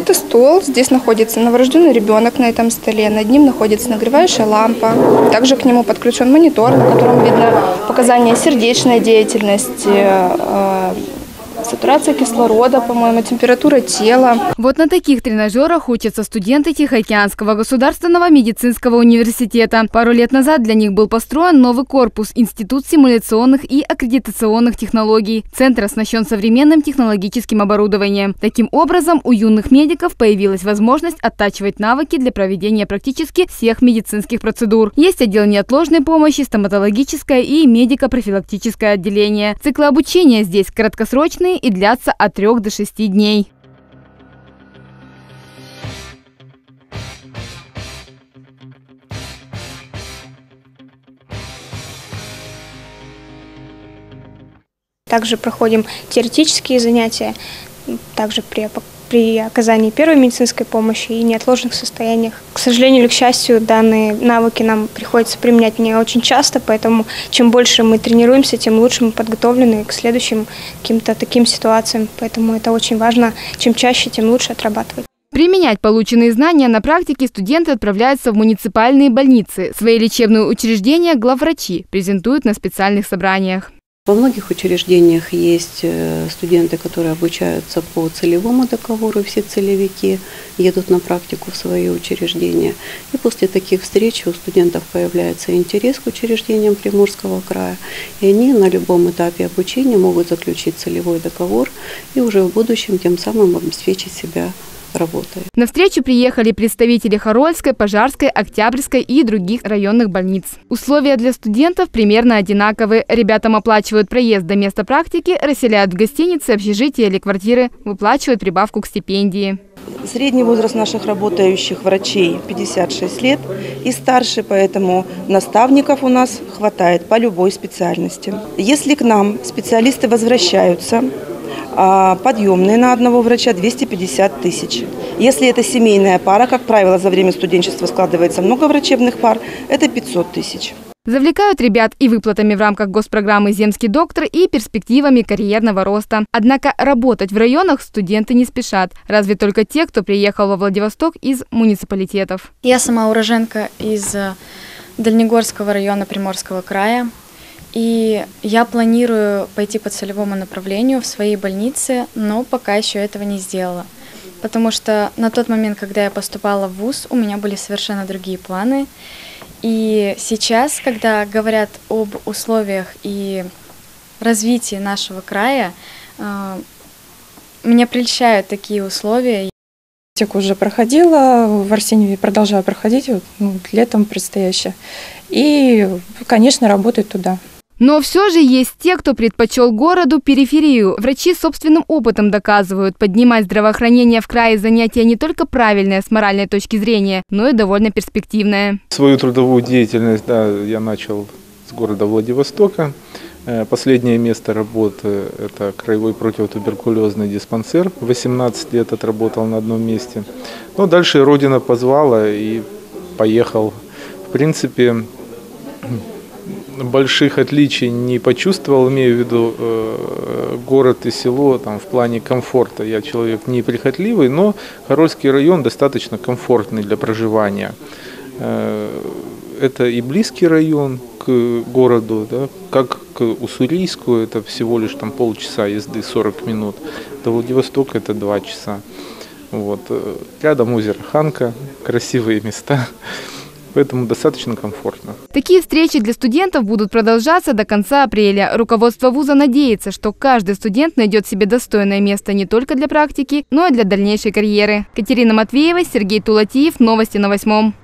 Это стол, здесь находится новорожденный ребенок на этом столе, над ним находится нагревающая лампа. Также к нему подключен монитор, на котором видно показания сердечной деятельности, э, сатурация кислорода, по-моему, температура тела. Вот на таких тренажерах учатся студенты Тихоокеанского государственного медицинского университета. Пару лет назад для них был построен новый корпус – Институт симуляционных и аккредитационных технологий. Центр оснащен современным технологическим оборудованием. Таким образом, у юных медиков появилась возможность оттачивать навыки для проведения практически всех медицинских процедур. Есть отдел неотложной помощи, стоматологическое и медико-профилактическое отделение. Циклы обучения здесь краткосрочные и длятся от 3 до 6 дней. Также проходим теоретические занятия, также при, при оказании первой медицинской помощи и неотложных состояниях. К сожалению или к счастью, данные навыки нам приходится применять не очень часто, поэтому чем больше мы тренируемся, тем лучше мы подготовлены к следующим каким-то таким ситуациям. Поэтому это очень важно. Чем чаще, тем лучше отрабатывать. Применять полученные знания на практике студенты отправляются в муниципальные больницы. Свои лечебные учреждения главврачи презентуют на специальных собраниях. Во многих учреждениях есть э, студенты, которые обучаются по целевому договору, все целевики едут на практику в свои учреждения. И после таких встреч у студентов появляется интерес к учреждениям Приморского края, и они на любом этапе обучения могут заключить целевой договор и уже в будущем тем самым обеспечить себя работает. На встречу приехали представители Харольской, Пожарской, Октябрьской и других районных больниц. Условия для студентов примерно одинаковые. Ребятам оплачивают проезд до места практики, расселяют в гостиницы, общежития или квартиры, выплачивают прибавку к стипендии. Средний возраст наших работающих врачей 56 лет и старше, поэтому наставников у нас хватает по любой специальности. Если к нам специалисты возвращаются, а подъемные на одного врача 250 тысяч. Если это семейная пара, как правило, за время студенчества складывается много врачебных пар, это 500 тысяч. Завлекают ребят и выплатами в рамках госпрограммы «Земский доктор» и перспективами карьерного роста. Однако работать в районах студенты не спешат. Разве только те, кто приехал во Владивосток из муниципалитетов. Я сама уроженка из э, Дальнегорского района Приморского края. И я планирую пойти по целевому направлению в своей больнице, но пока еще этого не сделала. Потому что на тот момент, когда я поступала в ВУЗ, у меня были совершенно другие планы. И сейчас, когда говорят об условиях и развитии нашего края, э, меня прельщают такие условия. Теку уже проходила, в Арсеньеве продолжаю проходить, вот, ну, летом предстоящее. И, конечно, работаю туда. Но все же есть те, кто предпочел городу периферию. Врачи собственным опытом доказывают, поднимать здравоохранение в крае занятие не только правильное с моральной точки зрения, но и довольно перспективное. Свою трудовую деятельность да, я начал с города Владивостока. Э, последнее место работы – это краевой противотуберкулезный диспансер. 18 лет отработал на одном месте. Но дальше Родина позвала и поехал. В принципе, больших отличий не почувствовал, имею в виду э, город и село там, в плане комфорта. Я человек неприхотливый, но Харольский район достаточно комфортный для проживания. Э, это и близкий район к городу, да, как к Уссурийску, это всего лишь там полчаса езды, 40 минут. До Владивостока это 2 часа. Вот. Э, рядом озеро Ханка, красивые места поэтому достаточно комфортно. Такие встречи для студентов будут продолжаться до конца апреля. Руководство вуза надеется, что каждый студент найдет себе достойное место не только для практики, но и для дальнейшей карьеры. Катерина Матвеева, Сергей Тулатиев. Новости на восьмом.